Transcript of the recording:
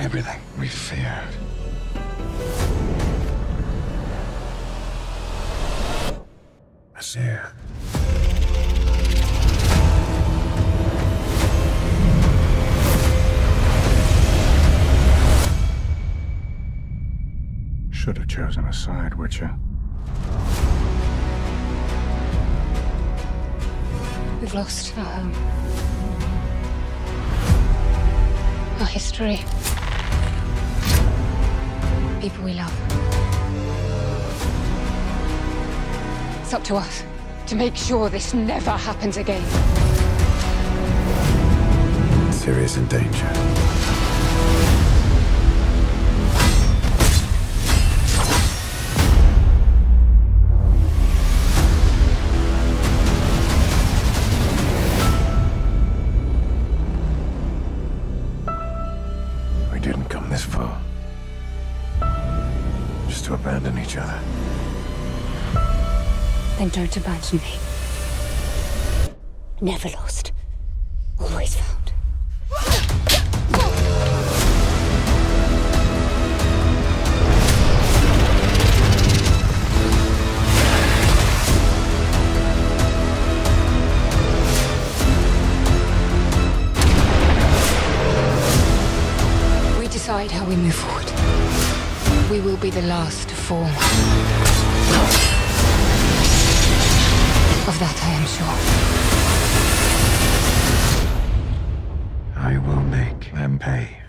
everything we feared. Asir. Should have chosen a side, Witcher. We've lost our home. Our history. People we love. It's up to us to make sure this never happens again. Ciri's in danger. We didn't come this far. To abandon each other. Then don't abandon me. Never lost. Always found. We decide how we move forward. We will be the last to fall. Of that I am sure. I will make them pay.